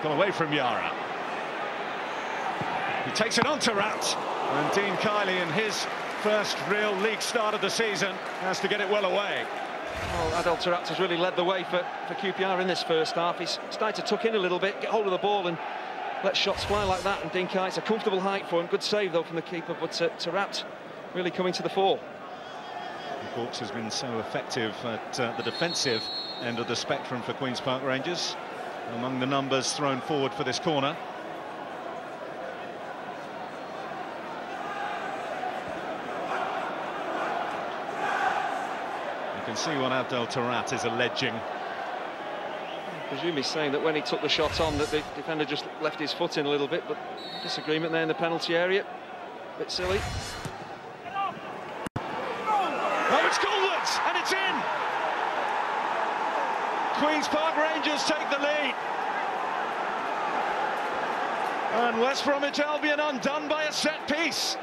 It's gone away from Yara. He takes it on to Rapt. And Dean Kiely in his first real league start of the season has to get it well away. Well, Adel Taarabt has really led the way for, for QPR in this first half. He's started to tuck in a little bit, get hold of the ball and let shots fly like that. And Dean Kiely, it's a comfortable height for him. Good save, though, from the keeper. But uh, Taarabt really coming to the fore. Gorkss has been so effective at uh, the defensive end of the spectrum for Queen's Park Rangers. Among the numbers thrown forward for this corner. You can see what Abdel Taarabt is alleging. I presume he's saying that when he took the shot on that the defender just left his foot in a little bit, but disagreement there in the penalty area. A Bit silly. Oh, it's Gulwoods, and it's in! Queen's Park Rangers take the lead. And West Bromwich Albion undone by a set piece.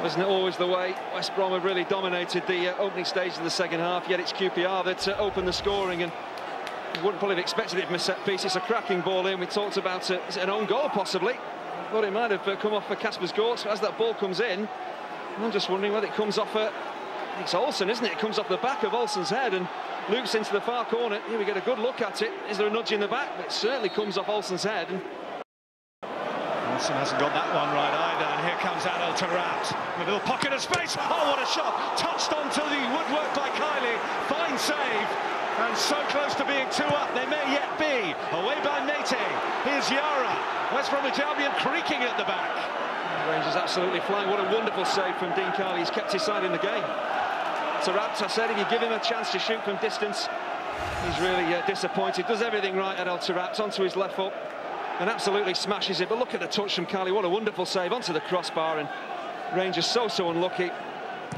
Wasn't it always the way? West Brom have really dominated the uh, opening stage of the second half, yet it's QPR that uh, opened the scoring and you wouldn't probably have expected it from a set piece. It's a cracking ball in. We talked about uh, it an own goal possibly. Thought it might have uh, come off for Kaspars Gorkss, but as that ball comes in, I'm just wondering whether it comes off uh, it's Olsson, isn't it? It comes off the back of Olsson's head and loops into the far corner. Here we get a good look at it. Is there a nudge in the back? But it certainly comes off Olsson's head. And Olsen hasn't got that one right either, and here comes Adel Taarabt. A little pocket of space. Oh, what a shot! Touched onto the woodwork by Kiely. Fine save. And so close to being two up, they may yet be. Away by Meite. Here's Yara. West Bromwich Albion creaking at the back. Rangers absolutely flying. What a wonderful save from Dean Kiely. He's kept his side in the game. Taarabt, I said, if you give him a chance to shoot from distance, he's really uh, disappointed. Does everything right, at Adel Taarabt, onto his left foot and absolutely smashes it. But look at the touch from Kiely. What a wonderful save onto the crossbar. And Rangers so, so unlucky.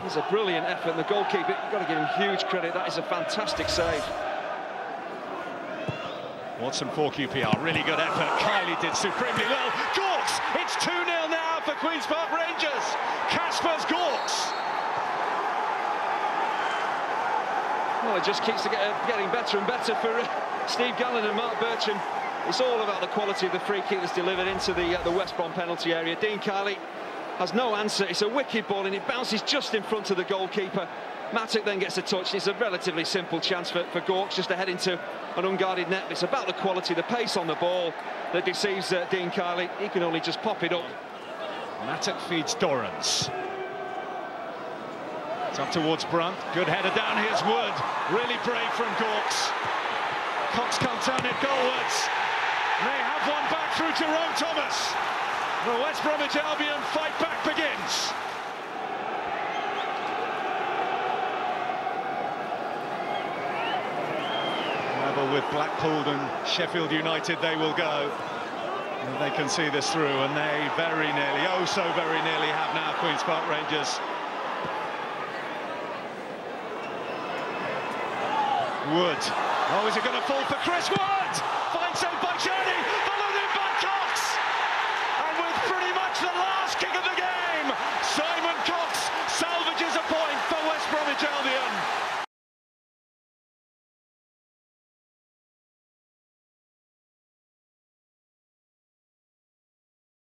It's a brilliant effort. And the goalkeeper, you've got to give him huge credit. That is a fantastic save. Watson for QPR. Really good effort. Kiely did supremely well. Gorkss! It's 2-0 now for Queen's Park Rangers. It just keeps getting better and better for uh, Steve Gallen and Marc Bircham. It's all about the quality of the free kick that's delivered into the, uh, the West Brom penalty area. Dean Kiely has no answer. It's a wicked ball and it bounces just in front of the goalkeeper. Mattock then gets a touch. It's a relatively simple chance for, for Gorkss just to head into an unguarded net. It's about the quality, the pace on the ball that deceives uh, Dean Kiely. He can only just pop it up. Mattock feeds Dorrans. It's up towards Brunt. Good header down. Here's Wood. Really brave from Gorkss. Cox can't turn it goalwards. They have one back through Jerome Thomas. The West Bromwich Albion fight back begins. Level with Blackpool and Sheffield United they will go. And they can see this through and they very nearly, oh so very nearly have now Queen's Park Rangers. Wood. Oh, is it going to fall for Chris Wood? Fine save by Journey.